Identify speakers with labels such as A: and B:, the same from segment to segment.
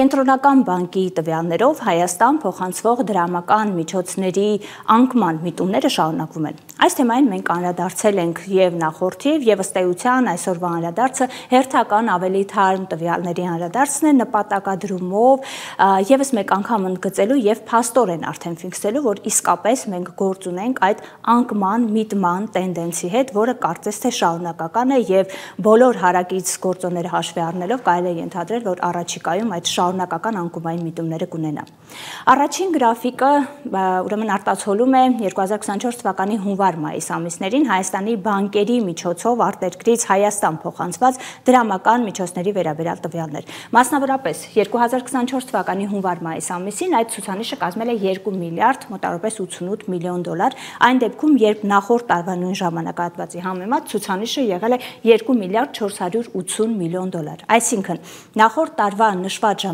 A: Կենտրոնական բանկի տվյալներով Հայաստան փոխանցվող դրամական միջոցների անկման միտումները շարունակվում են։ Այս թեմային մենք անդրադարձել ենք եւ նախորդիվ եւ ըստ էության այսօրվա անդրադարձը հերթական ավելի թարմ տվյալների անդրադարձն է նպատակադրումով եւս մեկ անգամ ընդգծելու եւ փաստորեն արդեն ֆիքսելու, որ իսկապես մենք գործ ունենք այդ անկման միտման տենդենսի հետ, որը կարծես թե շարունակական է եւ բոլոր հարակից գործոնները հաշվի առնելով կարելի է ենթադրել, որ առաջիկայում այդ շարունակական անկումային միտումները կունենա։ Առաջին գրաֆիկը ուրեմն արտացոլում է 2024 թվականի հունվար-մայիս ամիսներին Հայաստանի բանկերի միջոցով արտերկրից Հայաստան փոխանցված դրամական միջոցների վերաբերյալ տվյալներ։ Մասնավորապես 2024 թվականի հունվար-մայիս ամիսին այդ ցուցանիշը կազմել է 2 միլիարդ մոտավորապես 88 միլիոն դոլար, այն դեպքում, երբ նախորդ տարվա նույն ժամանակահատվածի համեմատ ցուցանիշը եղել է 2 միլիարդ 480 միլիոն դոլար։ Այսինքն, նախորդ տարվա նշված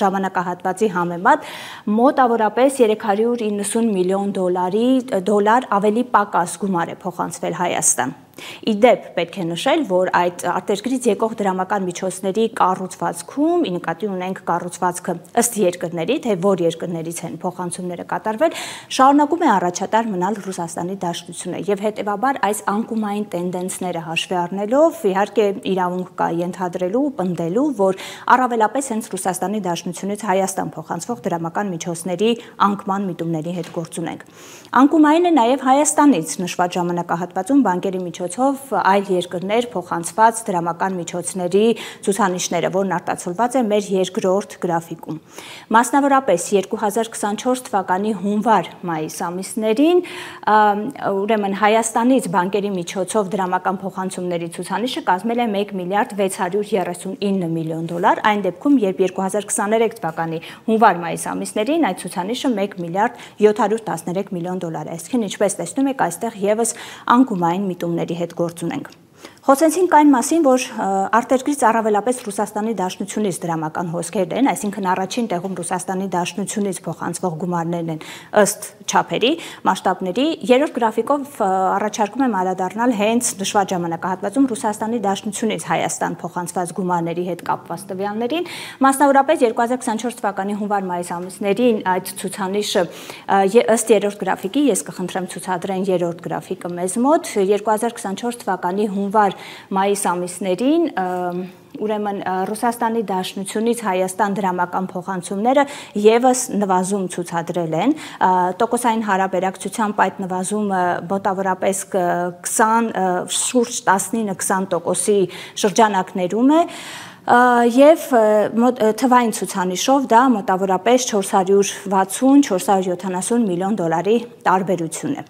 A: ժամանակահատվածի համեմատ մոտավորապես 390 միլիոն դոլարի դոլար ավելի պակաս գումար է փոխանցվել Հայաստան։ Իդեպ պետք է նշել, որ այդ արտերկրից եկող դրամական միջոցների կառուցվածքում, ի նկատի ունենք կառուցվածքը ըստ երկրների, թե որ երկրներից են փոխանցումները կատարվել, շարունակում է առաջատար մնալ Ռուսաստանի Դաշնությունը եւ հետեւաբար այս անկումային տենդենսները հաշվի առնելով իհարկե իրավունք կա ենթադրելու, պնդելու, որ առավելապես հենց Ռուսաստանի Դաշնությունից Հայաստան փոխանցվող դրամական միջոցների անկման միտումների հետ գործ ունենք։ Անկումային է նաեւ Հայաստանից նշված ժամանակահատվածում բանկերի միջոց միջոցով այլ երկրներ փոխանցված դրամական միջոցների ցուցանիշները, որն արտացոլված է մեր երկրորդ գրաֆիկում։ Մասնավորապես 2024 թվականի հունվար-մայիս ամիսներին ուրեմն Հայաստանից բանկերի միջոցով դրամական փոխանցումների ցուցանիշը կազմել է 1 միլիարդ 639 միլիոն դոլար, այն դեպքում, երբ 2023 թվականի հունվար-մայիս ամիսներին այդ ցուցանիշը 1 միլիարդ 713 միլիոն դոլար է։ Այսինքն, ինչպես տեսնում եք, այստեղ եւս անկումային միտումների հետ գործ ունենք։ Խոսեցինք այն մասին, որ արտերկրից առավելապես Ռուսաստանի Դաշնությունից դրամական հոսքերն են, այսինքն առաջին տեղում Ռուսաստանի Դաշնությունից փոխանցվող գումարներն են ըստ չափերի, մասշտաբների։ Երրորդ գրաֆիկով առաջարկում եմ անդրադառնալ հենց նշված ժամանակահատվածում Ռուսաստանի Դաշնությունից Հայաստան փոխանցված գումարների հետ կապված տվյալներին, մասնավորապես 2024 թվականի հունվար-մայիս ամիսներին այդ ցուցանիշը ըստ երրորդ գրաֆիկի ես կխնդրեմ ցուցադրեն երրորդ գրաֆիկը մեզ մոտ 2024 թվականի հունվար մայիս ամիսներին ուրեմն Ռուսաստանի Դաշնությունից Հայաստան դրամական փոխանցումները եւս նվազում ցուցադրել են տոկոսային հարաբերակցությամբ այդ նվազումը մոտավորապես 20 շուրջ 19-20%-ի շրջանակներում է եւ թվային ցուցանիշով դա մոտավորապես 460-470 միլիոն դոլարի տարբերություն է։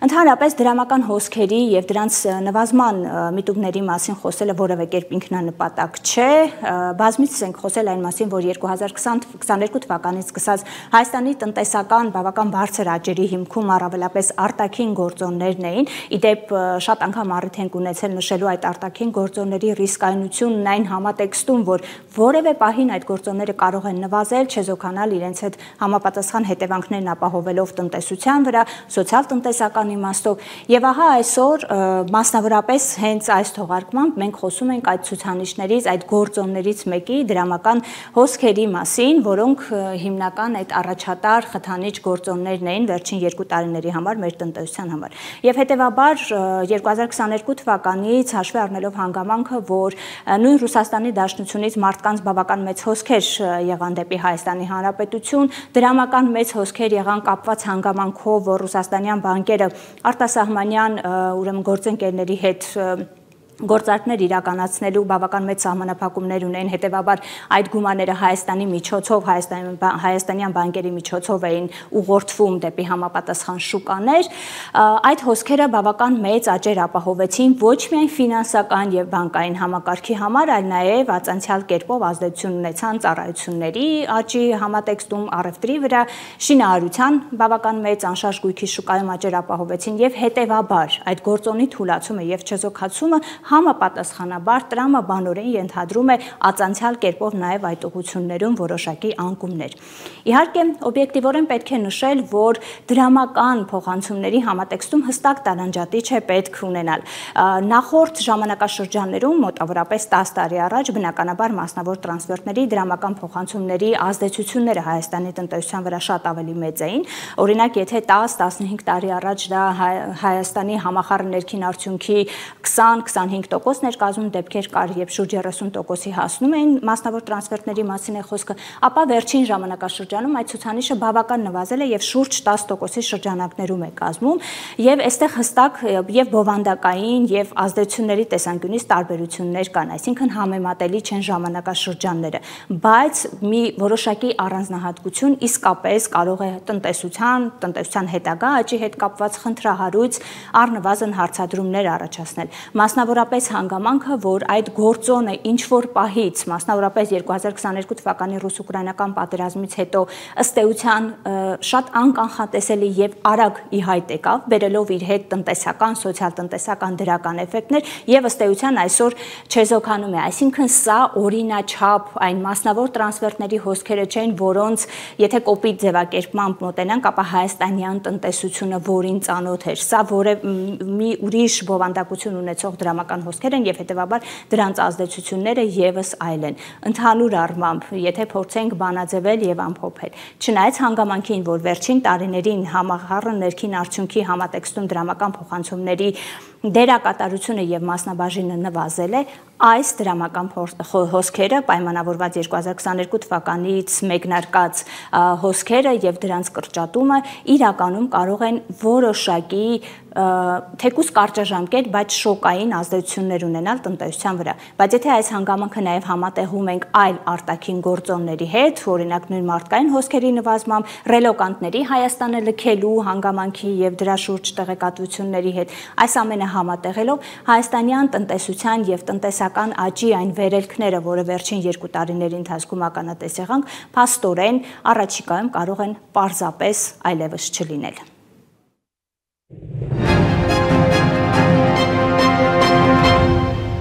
A: Ընդհանրապես դրամական հոսքերի եւ դրանց նվազման միտումների մասին խոսելը որևէ կերպ ինքնանպատակ չէ։ Բազմիցս ենք խոսել այն մասին, որ 2020-22 թվականից սկսած Հայաստանի տնտեսական բավական բարձր աճերի հիմքում առավելապես արտաքին գործոններն էին։ Իդեպ շատ անգամ առիթ ենք ունեցել նշելու այդ արտաքին գործոնների ռիսկայնությունն այն համատեքստում, որ որևէ պահին այդ գործոնները կարող են նվազել, չեզոքանալ իրենց հետ համապատասխան հետևանքներն ապահովելով տնտեսության վրա, սոցիալ-տնտեսական բավական իմաստով։ Եվ ահա այսօր մասնավորապես հենց այս թողարկմամբ մենք խոսում ենք այդ ցուցանիշներից, այդ գործոններից մեկի դրամական հոսքերի մասին, որոնք հիմնական այդ առաջատար խթանիչ գործոններն էին վերջին երկու տարիների համար մեր տնտեսության համար։ Եվ հետեւաբար 2022 թվականից հաշվի առնելով հանգամանքը, որ նույն Ռուսաստանի Դաշնությունից մարդկանց բավական մեծ հոսքեր եղան դեպի Հայաստանի Հանրապետություն, դրամական մեծ հոսքեր եղան կապված հանգամանքով, որ ռուսաստանյան բանկերը արտասահմանյան ուրեմն գործընկերների հետ գործարքներ իրականացնելու բավական մեծ սահմանափակումներ ունեն, հետեւաբար այդ գումարները Հայաստանի միջոցով, Հայաստանի հայաստանյան բանկերի միջոցով էին ուղղորդվում դեպի համապատասխան շուկաներ, այդ հոսքերը բավական մեծ աճեր ապահովեցին ոչ միայն ֆինանսական եւ բանկային համակարգի համար, այլ նաեւ ածանցյալ կերպով ազդեցություն ունեցան ծառայությունների աճի համատեքստում առևտրի վրա, շինարարության բավական մեծ անշարժ գույքի շուկայում աճեր ապահովեցին եւ հետեւաբար այդ գործոնի թուլացումը եւ չեզոքացումը համապատասխանաբար տրամաբանորեն ենթադրում է ածանցյալ կերպով նաև այդ ուղություններում որոշակի անկումներ։ Իհարկե, օբյեկտիվորեն պետք է նշել, որ դրամական փոխանցումների համատեքստում հստակ տարանջատիչ է պետք ունենալ։ Նախորդ ժամանակաշրջաններում մոտավորապես 10 տարի առաջ բնականաբար մասնավոր տրանսֆերտների դրամական փոխանցումների ազդեցությունները Հայաստանի տնտեսության վրա շատ ավելի մեծ էին։ Օրինակ, եթե 10-15 տարի առաջ դա Հայաստանի համախառն ներքին արդյունքի 20-25% ներկայացում դեպքեր կար, երբ շուրջ 30%-ի հասնում էին մասնավոր տրանսֆերտների մասին է խոսքը, ապա վերջին ժամանակաշրջանում այդ ցուցանիշը բավական նվազել է եւ շուրջ 10%-ի շրջանակներում է կազմում եւ այստեղ հստակ եւ բովանդակային եւ ազդեցությունների տեսանկյունից տարբերություններ կան, այսինքն համեմատելի չեն ժամանակաշրջանները, բայց մի որոշակի առանձնահատկություն իսկապես կարող է տնտեսության, տնտեսության հետագա աճի հետ կապված խնդրահարույց առնվազն հարցադրումներ առաջացնել։ Մասնավորապես հանգամանքը, որ այդ գործոնը ինչ որ պահից, մասնավորապես 2022 թվականի ռուս-ուկրաինական պատերազմից հետո ըստ էության շատ անկանխատեսելի եւ արագ ի հայտ եկավ, բերելով իր հետ տնտեսական, սոցիալ-տնտեսական դրական էֆեկտներ եւ ըստ էության այսօր չեզոքանում է։ Այսինքն սա օրինաչափ այն մասնավոր տրանսֆերտների հոսքերը չեն, որոնց եթե կոպիտ ձևակերպմամբ մոտենանք, ապա հայաստանյան տնտեսությունը որին ծանոթ էր։ Սա որը մի ուրիշ բովանդակություն ունեցող դրամական հոսքեր են եւ հետեւաբար դրանց ազդեցությունները եւս այլ են։ Ընդհանուր առմամբ, եթե փորձենք բանաձևել եւ ամփոփել, չնայած հանգամանքին, որ վերջին տարիներին համախառն ներքին արդյունքի համատեքստում դրամական փոխանցումների դերակատարությունը եւ մասնաբաժինը նվազել է, այս դրամական հոսքերը պայմանավորված 2022 թվականից մեկնարկած հոսքերը եւ դրանց կրճատումը իրականում կարող են որոշակի թեկուս կարճաժամկետ, բայց շոկային ազդեցություններ ունենալ տնտեսության վրա։ Բայց եթե այս հանգամանքը նաև համատեղում ենք այլ արտաքին գործոնների հետ, օրինակ նույն մարդկային հոսքերի նվազմամբ, ռելոկանտների Հայաստանը լքելու հանգամանքի եւ դրա շուրջ տեղեկատվությունների հետ, այս ամենը համատեղելով հայաստանյան տնտեսության եւ տնտեսական աճի այն վերելքները, որը վերջին երկու տարիների ընթացքում ականատես եղանք, փաստորեն առաջիկայում կարող են պարզապես այլևս չլինել։